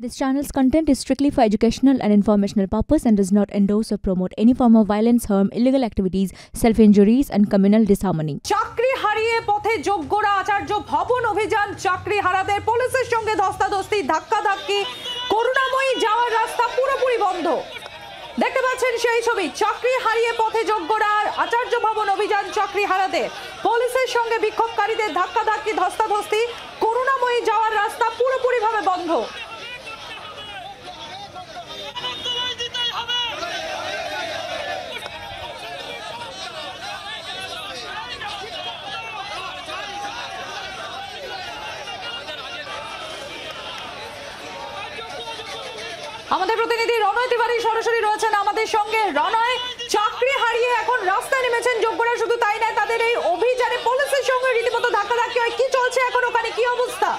This channel's content is strictly for educational and informational purpose and does not endorse or promote any form of violence, harm, illegal activities, self-injuries and communal disharmony. চাকরি হারিয়ে পথে যোগ্যরা আচার্য ভবন অভিযান চাকরি হারাদের পুলিশের সঙ্গে ধস্তাধস্তি ধাক্কাধাক্কি করুণাময়ী যাওয়ার রাস্তা পুরোপুরি বন্ধ দেখতে পাচ্ছেন সেই ছবি চাকরি হারিয়ে পথে যোগ্যরা আচার্য ভবন অভিযান চাকরি হারাতে পুলিশের সঙ্গে বিক্ষোভকারীদের ধাক্কাধাক্কি ধস্তাধস্তি করুণাময়ী যাওয়ার রাস্তা পুরোপুরিভাবে বন্ধ আমাদের প্রতিনিধি রনয় তিওয়ারি সরাসরি রয়েছেন আমাদের সঙ্গে। রনয়, চাকরি হারিয়ে এখন রাস্তায় নেমেছেন যোগ্যরা, শুধু তাই নয় তাদের এই অভিযানে পুলিশের সঙ্গে রীতিমতো ধাক্কাধাক্কি হয়। কি চলছে এখন ওখানে? কি অবস্থা?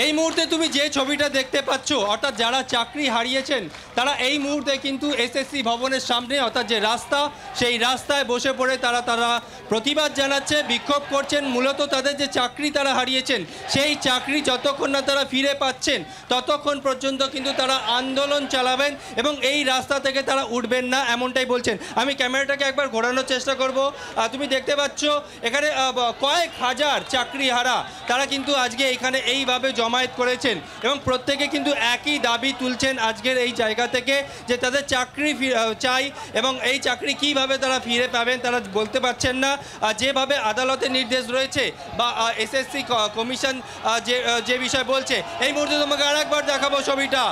এই মুহূর্তে তুমি যে ছবিটা দেখতে পাচ্ছ, অর্থাৎ যারা চাকরি হারিয়েছেন, তারা এই মুহূর্তে কিন্তু এসএসসি ভবনের সামনে, অর্থাৎ যে রাস্তা, সেই রাস্তায় বসে পড়ে তারা তারা প্রতিবাদ জানাচ্ছে, বিক্ষোভ করছেন। মূলত তাদের যে চাকরি তারা হারিয়েছেন, সেই চাকরি যতক্ষণ না তারা ফিরে পাচ্ছেন, ততক্ষণ পর্যন্ত কিন্তু তারা আন্দোলন চালাবেন এবং এই রাস্তা থেকে তারা উঠবেন না, এমনটাই বলছেন। আমি ক্যামেরাটাকে একবার ঘোরানোর চেষ্টা করব। তুমি দেখতে পাচ্ছ, এখানে কয়েক হাজার চাকরি হারা তারা কিন্তু আজকে এখানে এইভাবে জমায়েত করেছেন এবং প্রত্যেকে কিন্তু একই দাবি তুলছেন আজকের এই জায়গা থেকে যে তাদের চাকরি চাই এবং এই চাকরি কীভাবে তারা ফিরে পাবেন তারা বলতে পারছেন না। যেভাবে আদালতের নির্দেশ রয়েছে বা এসএসসি কমিশন যে যে বিষয় বলছে, এই মুহূর্তে তোমাকে আরেকবার দেখাবো ছবিটা।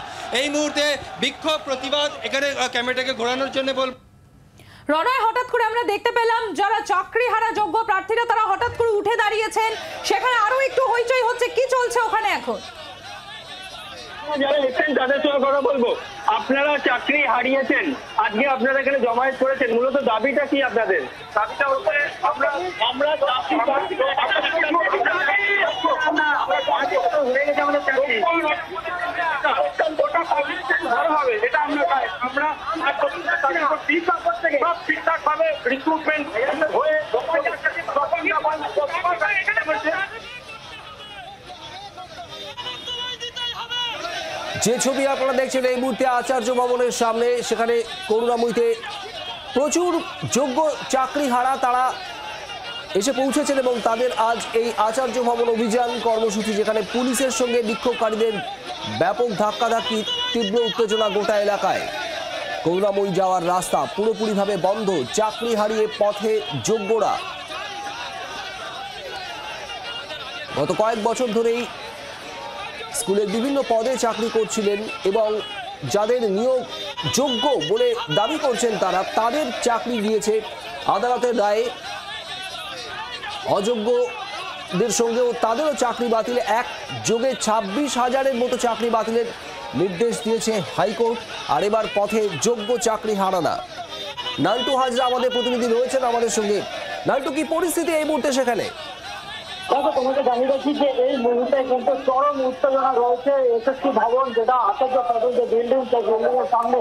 এই মুহূর্তে বিক্ষোভ প্রতিবাদ এখানে ক্যামেরাটাকে ঘোরানোর জন্য বল রনয় হঠাৎ করে আমরা দেখতে পেলাম যারা চাকরি হারা যোগ্য প্রার্থীরা তারা হঠাৎ করে উঠে দাঁড়িয়েছেন সেখানে আরও একটু হইচই হচ্ছে কি চলছে ওখানে এখন যারা এসেছেন তাদের সঙ্গে কথা বলব আপনারা চাকরি হারিয়েছেন আজকে আপনারা এখানে জমায়েত করেছেন মূলত দাবিটা কি আপনাদের দাবিটা হচ্ছে আমরা আমরা হয়ে গেছে আমাদের চাকরি ওটা পাবলিকের ভালো হবে এটা আমরা চাই। আমরা সব ঠিকঠাক ভাবে রিক্রুটমেন্ট হয়ে এখানে বলছে তোমায় দিতেই হবে যে ছবি আপনারা দেখছেন এই মুহূর্তে আচার্য ভবনের সামনে সেখানে করুণাময়ীতে প্রচুর যোগ্য চাকরি হারা তারা এসে পৌঁছেছেন এবং তাদের আজ এই আচার্য ভবন অভিযান কর্মসূচি যেখানে পুলিশের সঙ্গে বিক্ষোভকারীদের ব্যাপক ধাক্কাধাক্কি, তীব্র উত্তেজনা গোটা এলাকায়। করুণাময়ী যাওয়ার রাস্তা পুরোপুরিভাবে বন্ধ, চাকরি হারিয়ে পথে যোগ্যরা। গত কয়েক বছর ধরেই স্কুলের বিভিন্ন পদে চাকরি করছিলেন এবং যাদের নিয়োগ যোগ্য বলে দাবি করছেন তারা, তাদের চাকরি দিয়েছে আদালতের রায়ে। অযোগ্যদের সঙ্গেও তাদেরও চাকরি বাতিল। এক যোগে ছাব্বিশ হাজারের মতো চাকরি বাতিলের নির্দেশ দিয়েছে হাইকোর্ট। আর এবার পথে যোগ্য চাকরি হারানা। নান্টু হাজরা আমাদের প্রতিনিধি রয়েছেন আমাদের সঙ্গে। নান্টু কি পরিস্থিতি এই মুহূর্তে সেখানে? দেখো, তোমাকে জানিয়ে রাখি যে এই মুহূর্তে কিন্তু চরম উত্তেজনা রয়েছে এসএসসি ভবন, যেটা আচার্য সদন যে বিল্ডিং সেই বিল্ডিং সামনে।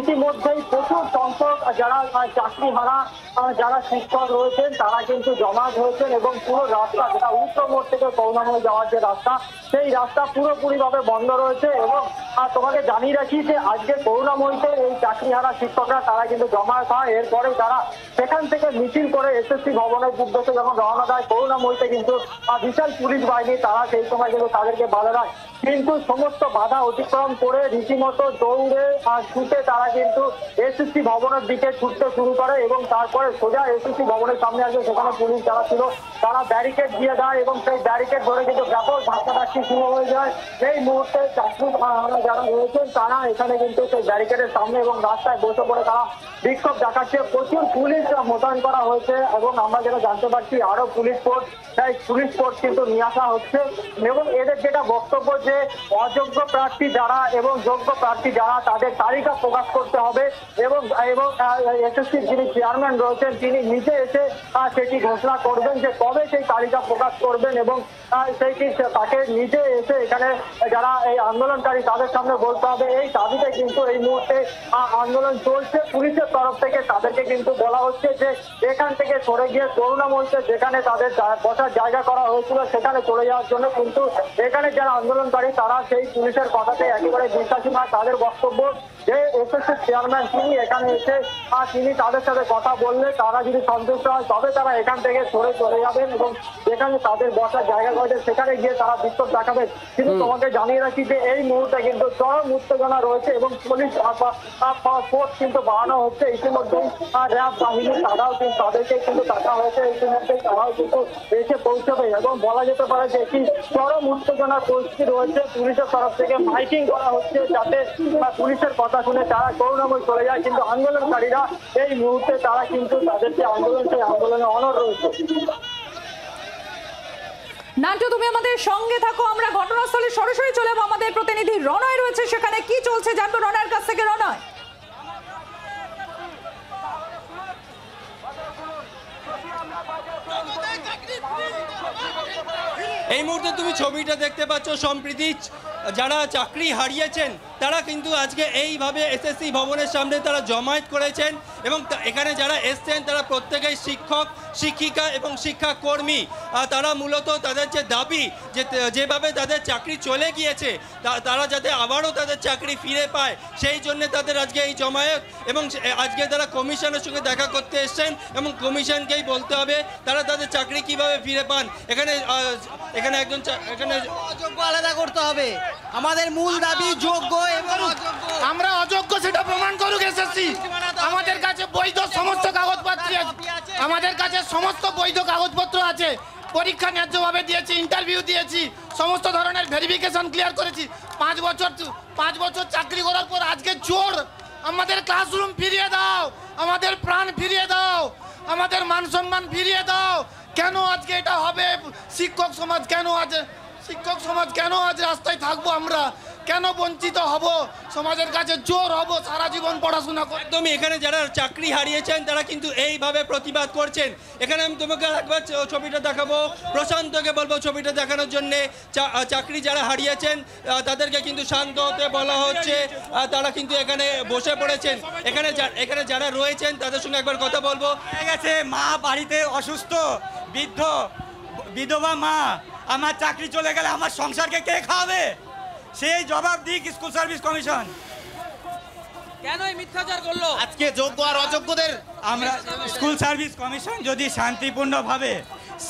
ইতিমধ্যেই প্রচুর সংখ্যক যারা চাকরি হারা যারা শিক্ষক রয়েছেন, তারা কিন্তু জমায়েত হয়েছেন এবং পুরো রাস্তা যেটা উত্তর থেকে করুণাময় যাওয়ার যে রাস্তা, সেই রাস্তা পুরোপুরিভাবে বন্ধ রয়েছে এবং তোমাকে জানিয়ে রাখি যে আজকে করুণাময়ীতে এই চাকরি হারা শিক্ষকরা, তারা কিন্তু জমায়েত হয়। এরপরে তারা সেখান থেকে মিছিল করে এসএসসি ভবনের উদ্দেশ্যে যখন রওনা দেয়, করুণাময়ীতে কিন্তু বিশাল পুলিশ বাহিনী তারা সেই সময় কিন্তু তাদেরকে বাধা দেয়। কিন্তু সমস্ত বাধা অতিক্রম করে রীতিমতো দৌড়ে আর ছুটে তারা কিন্তু এসএসসি ভবনের দিকে ছুটতে শুরু করে এবং তারপরে সোজা এসএসসি ভবনের সামনে আসে, সেখানে পুলিশ যারা ছিল তারা ব্যারিকেড দিয়ে দেয় এবং সেই ব্যারিকেড ধরে কিন্তু ব্যাপক ধাক্কাধাক্কি শুরু হয়ে যায়। এই মুহূর্তে চাকরি যারা রয়েছেন তারা এখানে কিন্তু সেই ব্যারিকেডের সামনে এবং রাস্তায় বসে পড়ে তারা বিক্ষোভ দেখাচ্ছে। প্রচুর পুলিশ মোতায়েন করা হয়েছে এবং আমরা যেটা জানতে পারছি, আরও পুলিশ ফোর্স পুলিশ ফোর্স কিন্তু নিয়ে আসা হচ্ছে। এবং এদের যেটা বক্তব্য যে যে অযোগ্য প্রার্থী যারা এবং যোগ্য প্রার্থী যারা তাদের তালিকা প্রকাশ করতে হবে এবং এবং এসএসসি যিনি চেয়ারম্যান রয়েছেন তিনি নিজে এসে সেটি ঘোষণা করবেন যে কবে সেই তালিকা প্রকাশ করবেন এবং সেইটি তাকে নিজে এসে এখানে যারা এই আন্দোলনকারী তাদের সামনে বলতে হবে। এই দাবিতে কিন্তু এই মুহূর্তে আন্দোলন চলছে। পুলিশের তরফ থেকে তাদেরকে কিন্তু বলা হচ্ছে যে এখান থেকে সরে গিয়ে করুণামঞ্চে যেখানে তাদের বসার জায়গা করা হয়েছিল সেখানে চলে যাওয়ার জন্য কিন্তু এখানে যারা আন্দোলনকারী তারা সেই পুলিশের কথাতে একেবারে বিশ্বাসী নয় তাদের বক্তব্য যে এসএসসি চেয়ারম্যান তিনি এখানে এসে আহ, তিনি তাদের সাথে কথা বললে তারা যদি সন্তুষ্ট হয় তবে তারা এখান থেকে সরে চলে যাবেন এবং যেখানে তাদের বসার জায়গা রয়েছে সেখানে গিয়ে তারা বিক্ষোভ দেখাবেন। কিন্তু তোমাকে জানিয়ে রাখি যে এই মুহূর্তে কিন্তু চরম উত্তেজনা রয়েছে এবং পুলিশ ফোর্স কিন্তু বাড়ানো হচ্ছে। ইতিমধ্যেই র্যাব বাহিনী তারাও কিন্তু তাদেরকে কিন্তু ডাকা হয়েছে। ইতিমধ্যে তারাও কিন্তু এসে পৌঁছবে এবং বলা যেতে পারে যে একটি চরম উত্তেজনার পরিস্থিতি রয়েছে। পুলিশের তরফ থেকে মাইকিং করা হচ্ছে যাতে পুলিশের কথা শুনে তারা করুণাময় চলে যায় কিন্তু আন্দোলনকারীরা এই মুহূর্তে তারা কিন্তু তাদের যে আন্দোলন সেই আন্দোলনে অনর রয়েছে। নান্টু তুমি আমাদের সঙ্গে থাকো আমরা ঘটনাস্থলে সরাসরি চলে যাব। আমাদের প্রতিনিধি রনয় রয়েছে সেখানে। কি চলছে? জানব রনয়ের কাছ থেকে। রনয়। এই মুহূর্তে তুমি ছবিটা দেখতে পাচ্ছ সম্প্রীতি। যারা চাকরি হারিয়েছেন তারা কিন্তু আজকে এইভাবে এসএসসি ভবনের সামনে তারা জমায়েত করেছেন এবং এখানে যারা এসছেন তারা প্রত্যেকেই শিক্ষক, শিক্ষিকা এবং শিক্ষাকর্মী। তারা মূলত তাদের যে দাবি যে যেভাবে তাদের চাকরি চলে গিয়েছে তারা যাতে আবারও তাদের চাকরি ফিরে পায়, সেই জন্য তাদের আজকে এই জমায়েত এবং আজকে তারা কমিশনের সঙ্গে দেখা করতে এসছেন এবং কমিশনকেই বলতে হবে তারা তাদের চাকরি কীভাবে ফিরে পান। এখানে এখানে একজন এখানে আলাদা করতে হবে। আমাদের মূল দাবি যোগ্য এবং আমরা অযোগ্য সেটা প্রমাণ করুক এসএসসি আমাদের কাছে বৈধ সমস্ত কাগজপত্র আছে। আমাদের কাছে সমস্ত বৈধ কাগজপত্র আছে। পরীক্ষা ন্যায্যভাবে দিয়েছি ইন্টারভিউ দিয়েছি সমস্ত ধরনের ভেরিফিকেশন ক্লিয়ার করেছি। পাঁচ বছর পাঁচ বছর চাকরি করার পর আজকে চোর আমাদের ক্লাসরুম ফিরিয়ে দাও আমাদের প্রাণ ফিরিয়ে দাও আমাদের মান সম্মান ফিরিয়ে দাও। কেন আজকে এটা হবে? শিক্ষক সমাজ কেন আজ শিক্ষক সমাজ কেন আজ রাস্তায় থাকব আমরা? কেন বঞ্চিত হব? সমাজের কাছে জোর হব সারা জীবন পড়াশোনা করে একদমই এখানে যারা চাকরি হারিয়েছেন তারা কিন্তু এইভাবে প্রতিবাদ করছেন। এখানে আমি তোমাকে একবার ছবিটা দেখাবো। প্রশান্তকে বলব ছবিটা দেখানোর জন্য। চাকরি যারা হারিয়েছেন তাদেরকে কিন্তু শান্ত হতে বলা হচ্ছে। তারা কিন্তু এখানে বসে পড়েছেন। এখানে যা- এখানে যারা রয়েছেন তাদের সঙ্গে একবার কথা বলব। হয়ে গেছে মা বাড়িতে অসুস্থ বৃদ্ধ বিধবা মা। আমার চাকরি চলে গেলে আমার সংসারকে কে খাওয়াবে? সেই জবাব দিক স্কুল সার্ভিস কমিশন। আজকে যোগ্য আর অযোগ্যদের আমরা স্কুল সার্ভিস কমিশন যদি শান্তিপূর্ণভাবে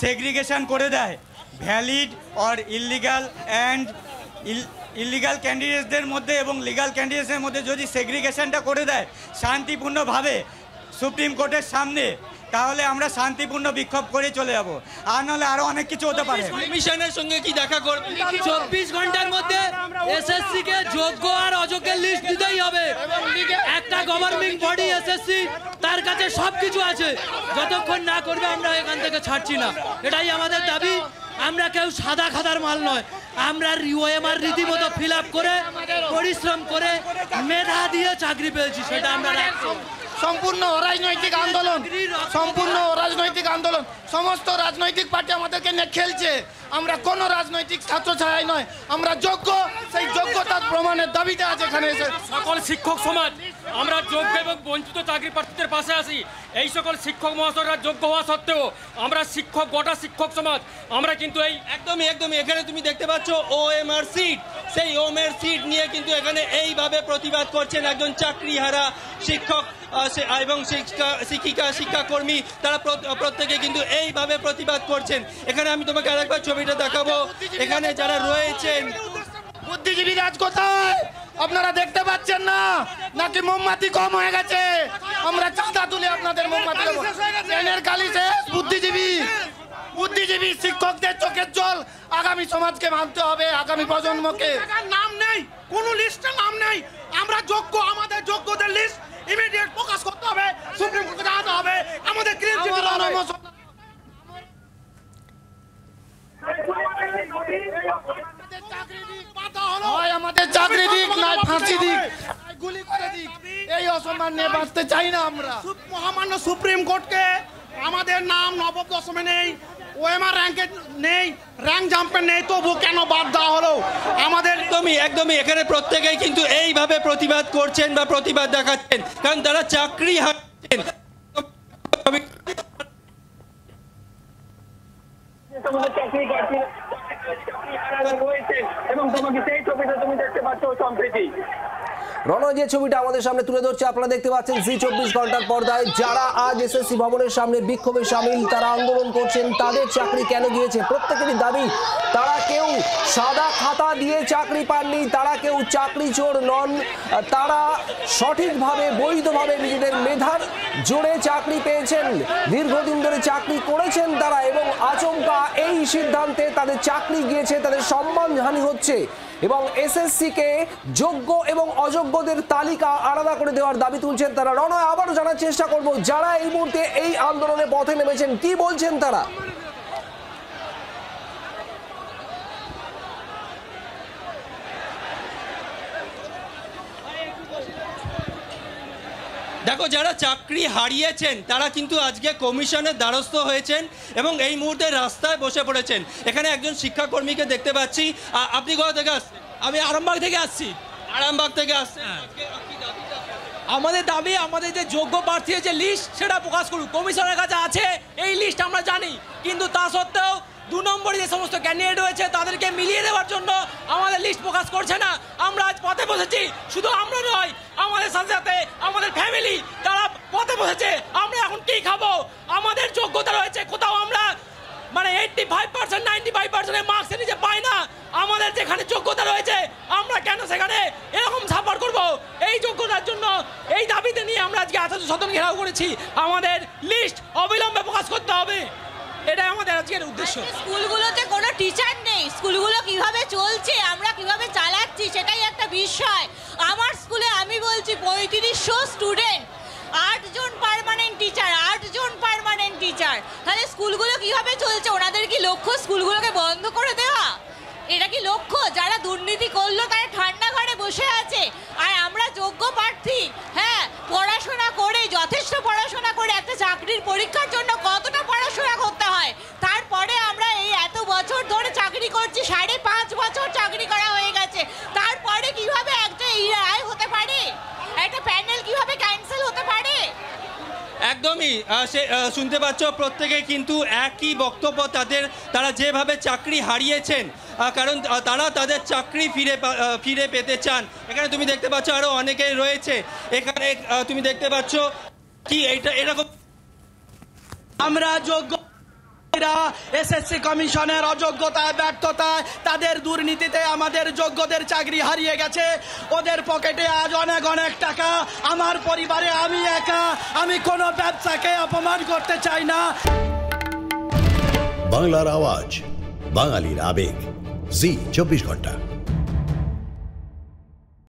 সেগ্রিগেশন করে দেয় valid or illegal and illegal ক্যান্ডিডেটসদের মধ্যে এবং লিগাল ক্যান্ডিডেটসের মধ্যে যদি সেগ্রিগেশনটা করে দেয় শান্তিপূর্ণভাবে সুপ্রিম কোর্টের সামনে তাহলে আমরা শান্তিপূর্ণ বিক্ষোভ করে চলে যাব। আর নাহলে আরও অনেক কিছু হতে পারে। কমিশনের সঙ্গে কি দেখা করবে? চব্বিশ ঘণ্টার মধ্যে এসএসসি কে যোগ্য আর অযোগ্যের লিস্ট দিতেই হবে। একটা গভর্নমেন্ট বডি এসএসসি, তার কাছে সবকিছু আছে। যতক্ষণ না করবে আমরা এখান থেকে ছাড়ছি না। এটাই আমাদের দাবি। আমরা কেউ সাদা খাদার মাল নয়। আমরা ওএমআর রীতিমতো ফিল করে, পরিশ্রম করে, মেধা দিয়ে চাকরি পেয়েছি, সেটা আমরা রাখছি। সম্পূর্ণ অরাজনৈতিক আন্দোলন সম্পূর্ণ অরাজনৈতিক আন্দোলন। সমস্ত রাজনৈতিক পার্টি আমাদেরকে নিয়ে খেলছে। আমরা কোনো রাজনৈতিক ছাত্র ছায় নয় আমরা যোগ্য। সেই যোগ্যতার প্রমাণের দাবিতে আছে এখানে এসে সকল শিক্ষক সমাজ আমরা যোগ্য এবং বঞ্চিত চাকরি প্রার্থীদের পাশে আছি। এই সকল শিক্ষক মহাশয়রা যোগ্য হওয়া সত্ত্বেও আমরা শিক্ষক গোটা শিক্ষক সমাজ আমরা কিন্তু এই একদমই একদমই। এখানে তুমি দেখতে পাচ্ছ ওএমআর সিট। সেই ওএমআর সিট নিয়ে কিন্তু এখানে এইভাবে প্রতিবাদ করছেন একজন চাকরিহারা শিক্ষক। এবং শিক্ষা শিক্ষিকা শিক্ষাকর্মী তারা প্র- প্রত্যেকে কিন্তু এইভাবে প্রতিবাদ করছেন। এখানে আমি তোমাকে আরেকবার ছবিটা দেখাবো। এখানে যারা রয়েছেন বুদ্ধিজীবী রাজ কোথায়? আপনারা দেখতে পাচ্ছেন না? নাকি মোমবাতি কম হয়ে গেছে? আমরা চাঁদা তুলে আপনাদের মোমবাতি দেবো। ট্রেনের কালি শেষ বুদ্ধিজীবী। বুদ্ধিজীবী শিক্ষকদের চোখের জল আগামী সমাজকে মানতে হবে আগামী প্রজন্মকে। নাম নেই কোন লিস্টে নাম নেই। আমরা যোগ্য আমাদের যোগ্যদের লিস্ট ইমিডিয়েট প্রকাশ করতে হবে সুপ্রিম কোর্টে জানাতে হবে আমাদের হয় আমাদের চাকরি দিক না ফাঁসি দিক। গুলি করে দিক। এই অসম্মান নিয়ে বাঁচতে চাই না আমরা। মহামান্য সুপ্রিম কোর্টকে আমাদের নাম নবম দশমে নেই ওএমআর র্যাঙ্কে নেই র্যাঙ্ক জাম্পে নেই তবু কেন বাদ দেওয়া হলো? আমাদের একদমই একদমই। এখানে প্রত্যেকেই কিন্তু এইভাবে প্রতিবাদ করছেন বা প্রতিবাদ দেখাচ্ছেন। কারণ তারা চাকরি রয়েছে এবং তোমাকে সেই ছবিটা তুমি দেখতে পাচ্ছ সম্প্রীতি। রনয়, যে ছবিটা আমাদের সামনে তুলে ধরছে, আপনারা দেখতে পাচ্ছেন জি চব্বিশ ঘণ্টার পর্দায়। যারা আজ এসএসসি ভবনের সামনে বিক্ষোভে সামিল, তারা আন্দোলন করছেন, তাদের চাকরি কেন গিয়েছে? প্রত্যেকেরই দাবি, তারা কেউ সাদা খাতা দিয়ে চাকরি পাননি, তারা কেউ চাকরি চোর নন, তারা সঠিকভাবে, বৈধভাবে নিজেদের মেধার জোরে চাকরি পেয়েছেন, দীর্ঘদিন ধরে চাকরি করেছেন তারা এবং আচমকা এই সিদ্ধান্তে তাদের চাকরি গিয়েছে, তাদের সম্মানহানি হচ্ছে। এবং এসএসসি কে যোগ্য এবং অযোগ্যদের তালিকা আলাদা করে দেওয়ার দাবি তুলছেন তারা। রণয় আবারও জানার চেষ্টা করব, যারা এই মুহূর্তে এই আন্দোলনে পথে নেমেছেন, কি বলছেন তারা? যারা চাকরি হারিয়েছেন তারা কিন্তু আজকে কমিশনের দ্বারস্থ হয়েছেন এবং এই মুহূর্তে রাস্তায় বসে পড়েছেন। এখানে একজন শিক্ষাকর্মীকে দেখতে পাচ্ছি। আপনি কোথা থেকে আসছেন? আমি আরামবাগ থেকে আসছি। আরামবাগ থেকে আসছেন? আমাদের দাবি আমাদের যে যোগ্য প্রার্থীর যে লিস্ট সেটা প্রকাশ করুক। কমিশনের কাছে আছে এই লিস্ট আমরা জানি। কিন্তু তা সত্ত্বেও দু নম্বরে যে সমস্ত ক্যান্ডিডেট রয়েছে, তাদেরকে মিলিয়ে দেওয়ার জন্য আমাদের লিস্ট প্রকাশ করছে না। আমরা আজ পথে বসেছি, শুধু আমরা নয়, আমাদের সাথে সাথে আমাদের ফ্যামিলি তারা পথে বসেছে, আমরা এখন কি খাব? আমাদের যোগ্যতা রয়েছে, কোথাও আমরা মানে eighty five percent ninety five পার্সেন্টের মার্কসের নিচে পাই না। আমাদের যেখানে যোগ্যতা রয়েছে, আমরা কেন সেখানে এরকম সাফার করব? এই যোগ্যতার জন্য, এই দাবিতে নিয়ে আমরা আজকে আচার্য সদন ঘেরাও করেছি। আমাদের লিস্ট অবিলম্বে প্রকাশ করতে হবে। এটাই আমাদের আজকের উদ্দেশ্য। স্কুলগুলোতে কোনো টিচার নেই। স্কুলগুলো কীভাবে চলছে, আমরা কীভাবে চালাচ্ছি, সেটাই একটা বিষয়। আমার স্কুলে আমি বলছি পঁয়ত্রিশশো স্টুডেন্ট আটজন পারমানেন্ট টিচার আটজন পারমানেন্ট টিচার তাহলে স্কুলগুলো কীভাবে চলছে? ওনাদের কি লক্ষ্য স্কুলগুলোকে বন্ধ করে দেওয়া? এটা কি লক্ষ্য? যারা দুর্নীতি করল, তারা ঠান্ডা ঘরে বসে আছে। আর আমরা যোগ্য প্রার্থী হ্যাঁ পড়াশোনা করে যথেষ্ট পড়াশোনা করে একটা চাকরির পরীক্ষার জন্য কতটা পড়াশোনা করতে হয় তারপরে আমরা এই এত বছর ধরে চাকরি করছি সাড়ে পাঁচ বছর চাকরি করা হয়ে গেছে তারপরে কীভাবে একটা এই রায় হতে পারে একটা প্যানেল কীভাবে ক্যান্সেল হতে পারে একদমই সে শুনতে পাচ্ছ, প্রত্যেকে কিন্তু একই বক্তব্য তাদের, তারা যেভাবে চাকরি হারিয়েছেন কারণ তারা তাদের চাকরি ফিরে ফিরে পেতে চান। এখানে তুমি দেখতে পাচ্ছ আরও অনেকেই রয়েছে। এখানে তুমি দেখতে পাচ্ছ কি এইটা এরকম আমরা যোগ্য এসএসসি কমিশনের অযোগ্যতায়, ব্যর্থতায়, তাদের দুর্নীতিতে আমাদের যোগ্যদের চাকরি হারিয়ে গেছে। ওদের পকেটে আজ অনেক অনেক টাকা। আমার পরিবারে আমি একা। আমি কোনো ব্যবসাকে অপমান করতে চাই না। বাংলার আওয়াজ, বাঙালির আবেগ। জি, চব্বিশ ঘণ্টা।